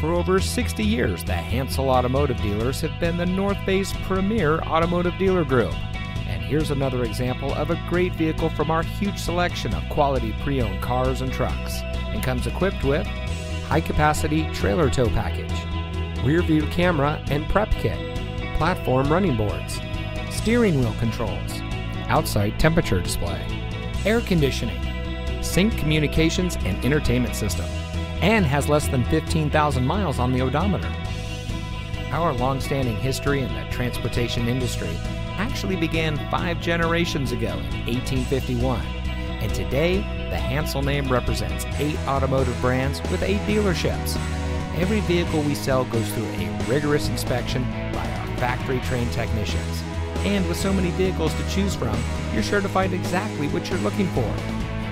For over 60 years, the Hansel Automotive Dealers have been the North Bay's premier automotive dealer group. And here's another example of a great vehicle from our huge selection of quality pre owned cars and trucks. And comes equipped with high capacity trailer tow package, rear view camera and prep kit, platform running boards, steering wheel controls, outside temperature display, air conditioning, sync communications and entertainment system, and has less than 15,000 miles on the odometer. Our long-standing history in the transportation industry actually began five generations ago in 1851, and today the Hansel name represents eight automotive brands with eight dealerships. Every vehicle we sell goes through a rigorous inspection by our factory-trained technicians. And with so many vehicles to choose from, you're sure to find exactly what you're looking for.